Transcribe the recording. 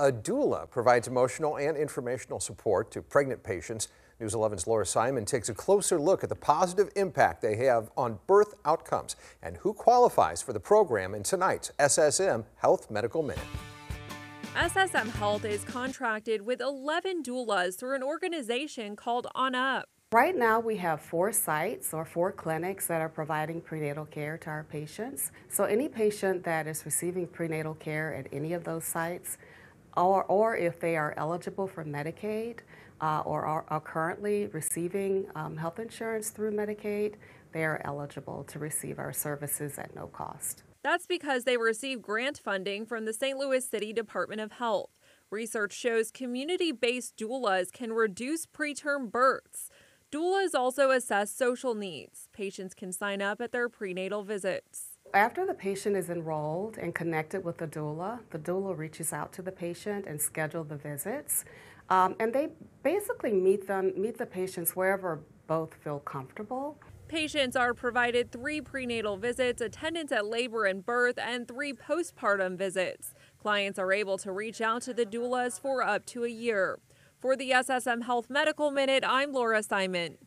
A doula provides emotional and informational support to pregnant patients. News 11's Laura Simon takes a closer look at the positive impact they have on birth outcomes and who qualifies for the program in tonight's SSM Health Medical Minute. SSM Health is contracted with 11 doulas through an organization called On Up. Right now, we have four sites or four clinics that are providing prenatal care to our patients. So, any patient that is receiving prenatal care at any of those sites or, or if they are eligible for Medicaid uh, or are, are, currently receiving um, health insurance through Medicaid, they are eligible to receive our services at no cost. That's because they receive grant funding from the St. Louis City Department of Health. Research shows community based doulas can reduce preterm births. Doulas also assess social needs. Patients can sign up at their prenatal visits. After the patient is enrolled and connected with the doula, the doula reaches out to the patient and schedule the visits. Um, and they basically meet them, meet the patients wherever both feel comfortable. Patients are provided three prenatal visits, attendance at labor and birth, and three postpartum visits. Clients are able to reach out to the doulas for up to a year. For the SSM Health Medical Minute, I'm Laura Simon.